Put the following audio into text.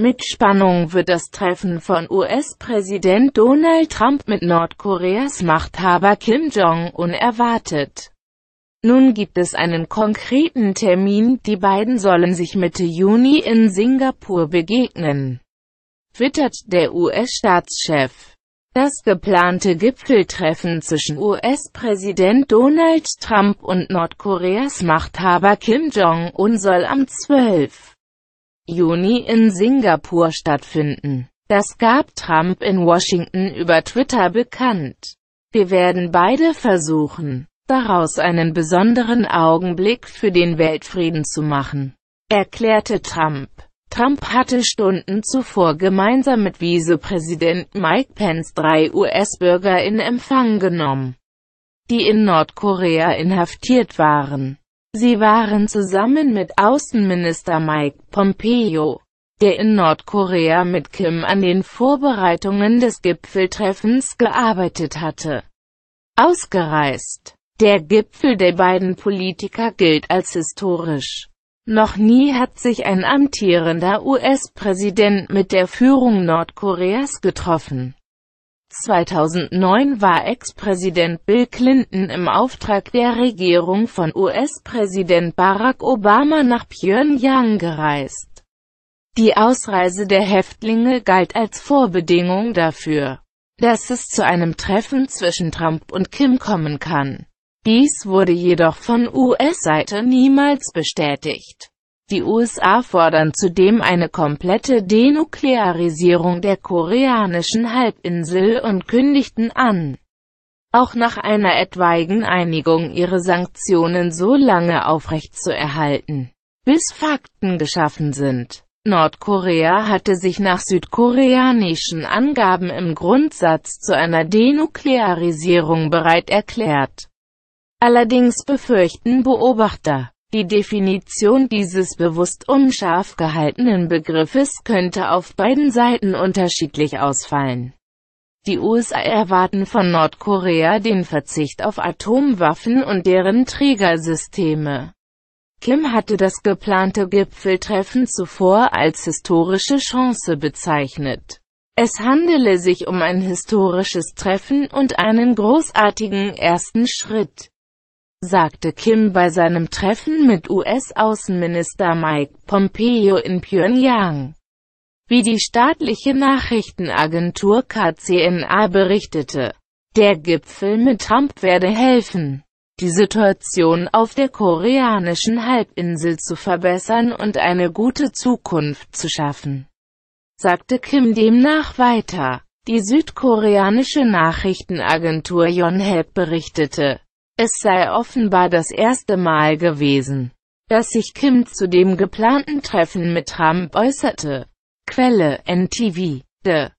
Mit Spannung wird das Treffen von US-Präsident Donald Trump mit Nordkoreas Machthaber Kim Jong-un erwartet. Nun gibt es einen konkreten Termin, die beiden sollen sich Mitte Juni in Singapur begegnen. Twittert der US-Staatschef. Das geplante Gipfeltreffen zwischen US-Präsident Donald Trump und Nordkoreas Machthaber Kim Jong-un soll am 12. Juni in Singapur stattfinden. Das gab Trump in Washington über Twitter bekannt. Wir werden beide versuchen, daraus einen besonderen Augenblick für den Weltfrieden zu machen, erklärte Trump. Trump hatte Stunden zuvor gemeinsam mit Vizepräsident Mike Pence drei US-Bürger in Empfang genommen, die in Nordkorea inhaftiert waren. Sie waren zusammen mit Außenminister Mike Pompeo, der in Nordkorea mit Kim an den Vorbereitungen des Gipfeltreffens gearbeitet hatte, ausgereist. Der Gipfel der beiden Politiker gilt als historisch. Noch nie hat sich ein amtierender US-Präsident mit der Führung Nordkoreas getroffen. 2009 war Ex-Präsident Bill Clinton im Auftrag der Regierung von US-Präsident Barack Obama nach Pyongyang gereist. Die Ausreise der Häftlinge galt als Vorbedingung dafür, dass es zu einem Treffen zwischen Trump und Kim kommen kann. Dies wurde jedoch von US-Seite niemals bestätigt. Die USA fordern zudem eine komplette Denuklearisierung der koreanischen Halbinsel und kündigten an, auch nach einer etwaigen Einigung ihre Sanktionen so lange aufrechtzuerhalten, bis Fakten geschaffen sind. Nordkorea hatte sich nach südkoreanischen Angaben im Grundsatz zu einer Denuklearisierung bereit erklärt. Allerdings befürchten Beobachter, die Definition dieses bewusst unscharf gehaltenen Begriffes könnte auf beiden Seiten unterschiedlich ausfallen. Die USA erwarten von Nordkorea den Verzicht auf Atomwaffen und deren Trägersysteme. Kim hatte das geplante Gipfeltreffen zuvor als historische Chance bezeichnet. Es handele sich um ein historisches Treffen und einen großartigen ersten Schritt sagte Kim bei seinem Treffen mit US-Außenminister Mike Pompeo in Pyongyang. Wie die staatliche Nachrichtenagentur KCNA berichtete, der Gipfel mit Trump werde helfen, die Situation auf der koreanischen Halbinsel zu verbessern und eine gute Zukunft zu schaffen, sagte Kim demnach weiter. Die südkoreanische Nachrichtenagentur Yonhap berichtete, es sei offenbar das erste Mal gewesen, dass sich Kim zu dem geplanten Treffen mit Trump äußerte. Quelle NTV. De